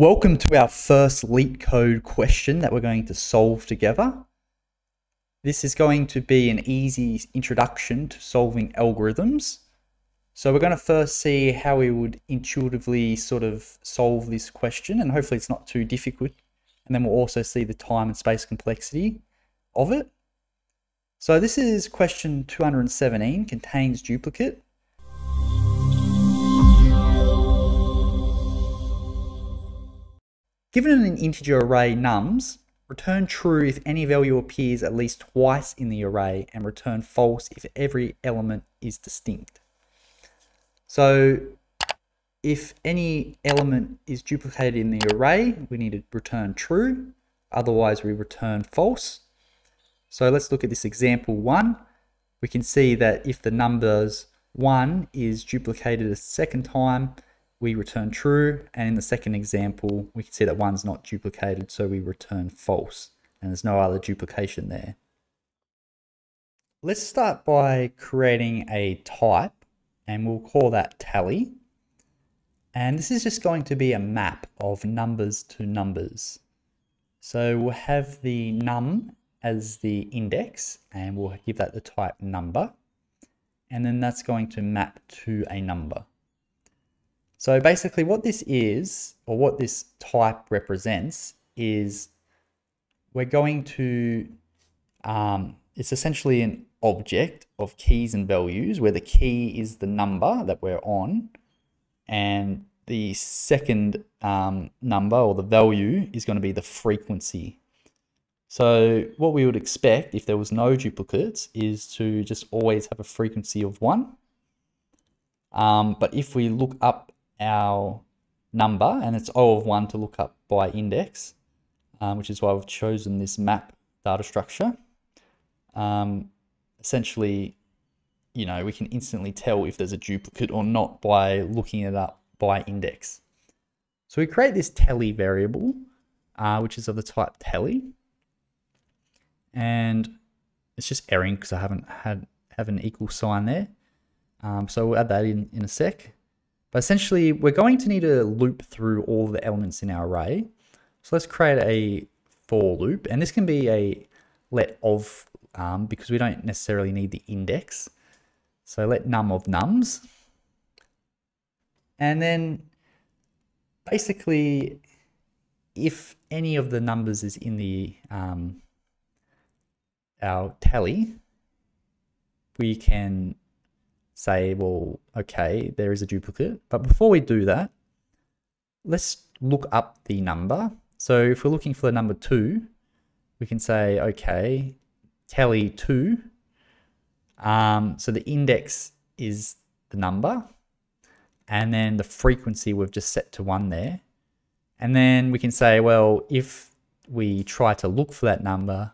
Welcome to our first LeetCode question that we're going to solve together. This is going to be an easy introduction to solving algorithms. So we're going to first see how we would intuitively sort of solve this question and hopefully it's not too difficult. And then we'll also see the time and space complexity of it. So this is question 217, contains duplicate. Given an integer array nums, return true if any value appears at least twice in the array and return false if every element is distinct. So if any element is duplicated in the array, we need to return true. Otherwise, we return false. So let's look at this example one. We can see that if the numbers one is duplicated a second time, we return true. And in the second example, we can see that one's not duplicated, so we return false. And there's no other duplication there. Let's start by creating a type, and we'll call that tally. And this is just going to be a map of numbers to numbers. So we'll have the num as the index, and we'll give that the type number. And then that's going to map to a number. So basically what this is, or what this type represents, is we're going to, um, it's essentially an object of keys and values where the key is the number that we're on and the second um, number or the value is going to be the frequency. So what we would expect if there was no duplicates is to just always have a frequency of 1. Um, but if we look up our number, and it's O of 1 to look up by index, um, which is why we've chosen this map data structure. Um, essentially, you know, we can instantly tell if there's a duplicate or not by looking it up by index. So we create this tally variable, uh, which is of the type tally. And it's just erring because I haven't had have an equal sign there. Um, so we'll add that in in a sec. But essentially, we're going to need to loop through all the elements in our array. So let's create a for loop, and this can be a let of um, because we don't necessarily need the index. So let num of nums. And then basically, if any of the numbers is in the um, our tally, we can say, well, okay, there is a duplicate. But before we do that, let's look up the number. So if we're looking for the number 2, we can say, okay, tally 2. Um, so the index is the number. And then the frequency we've just set to 1 there. And then we can say, well, if we try to look for that number,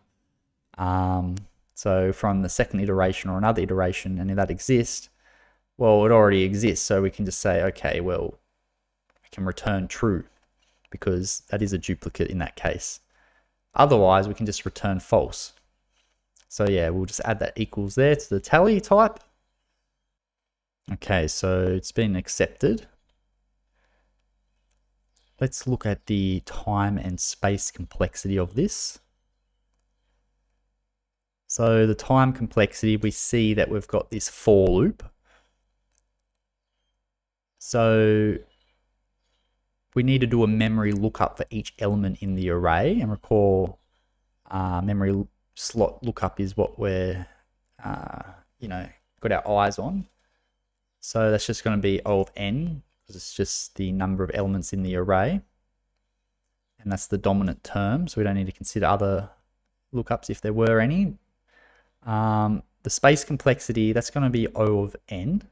um, so from the second iteration or another iteration, and if that exists, well, it already exists. So we can just say, okay, well, we can return true because that is a duplicate in that case. Otherwise, we can just return false. So yeah, we'll just add that equals there to the tally type. Okay, so it's been accepted. Let's look at the time and space complexity of this. So the time complexity, we see that we've got this for loop. So we need to do a memory lookup for each element in the array and recall uh, memory slot lookup is what we're, uh, you know, got our eyes on. So that's just going to be O of n because it's just the number of elements in the array. And that's the dominant term, so we don't need to consider other lookups if there were any. Um, the space complexity, that's going to be O of n.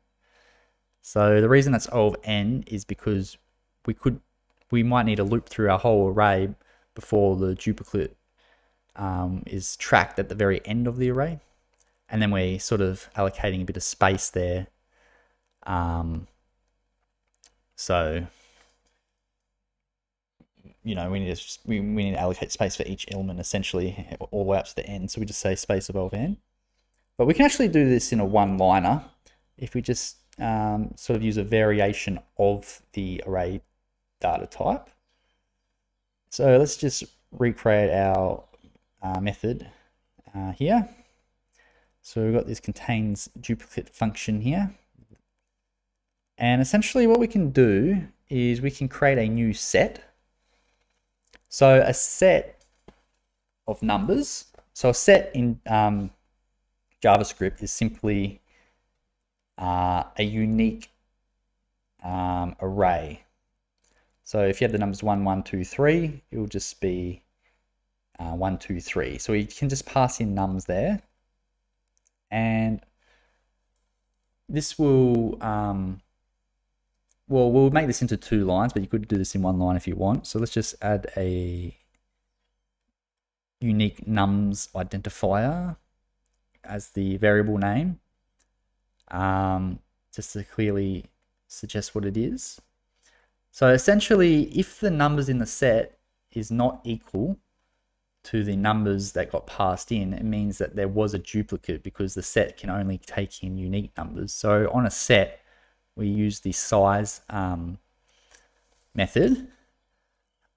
So the reason that's O of n is because we could we might need to loop through our whole array before the duplicate um, is tracked at the very end of the array. And then we're sort of allocating a bit of space there. Um, so, you know, we need to we, we need to allocate space for each element essentially all the way up to the end. So we just say space of n. But we can actually do this in a one-liner if we just um, sort of use a variation of the array data type. So let's just recreate our uh, method uh, here. So we've got this contains duplicate function here. And essentially what we can do is we can create a new set. So a set of numbers. So a set in um, JavaScript is simply uh, a unique um, array. So if you have the numbers 1, 1, 2, 3, it will just be uh, 1, 2, 3. So you can just pass in nums there. And this will, um, well, we'll make this into two lines, but you could do this in one line if you want. So let's just add a unique nums identifier as the variable name, um, just to clearly suggest what it is. So essentially, if the numbers in the set is not equal to the numbers that got passed in, it means that there was a duplicate because the set can only take in unique numbers. So on a set, we use the size um, method.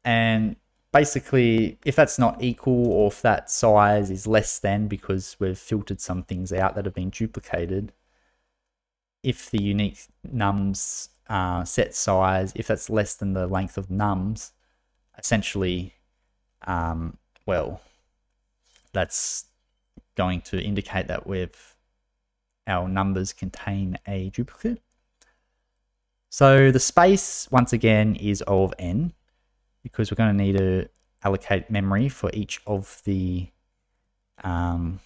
And basically, if that's not equal or if that size is less than because we've filtered some things out that have been duplicated, if the unique nums uh, set size, if that's less than the length of nums, essentially, um, well, that's going to indicate that we've our numbers contain a duplicate. So the space, once again, is of n, because we're going to need to allocate memory for each of the um,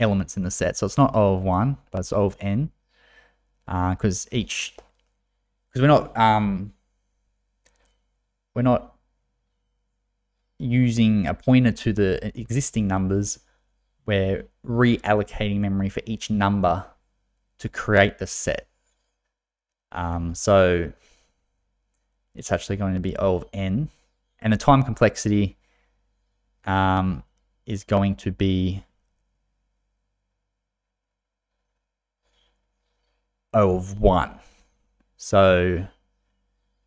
elements in the set. So it's not O of 1, but it's O of n because uh, each because we're not um, we're not using a pointer to the existing numbers we're reallocating memory for each number to create the set um, so it's actually going to be O of n and the time complexity um, is going to be of 1. So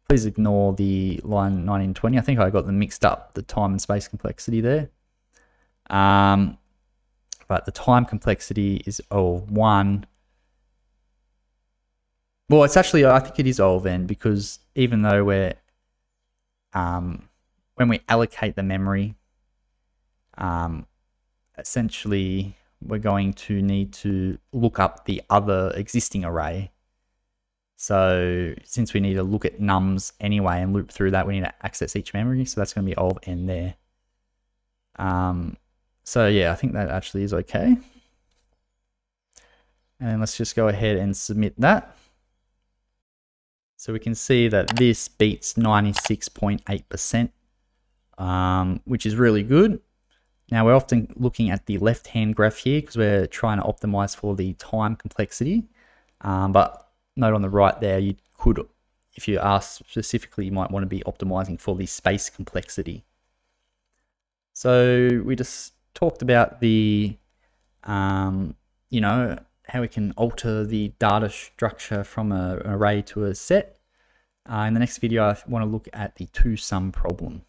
please ignore the line 1920. I think I got them mixed up, the time and space complexity there. Um, but the time complexity is of 1. Well, it's actually, I think it is O of n because even though we're, um, when we allocate the memory, um, essentially we're going to need to look up the other existing array. So since we need to look at nums anyway and loop through that, we need to access each memory. So that's going to be of n there. Um, so yeah, I think that actually is okay. And let's just go ahead and submit that. So we can see that this beats 96.8%, um, which is really good. Now we're often looking at the left-hand graph here because we're trying to optimize for the time complexity. Um, but note on the right there, you could, if you ask specifically, you might want to be optimizing for the space complexity. So we just talked about the, um, you know, how we can alter the data structure from a, an array to a set. Uh, in the next video, I want to look at the two-sum problem.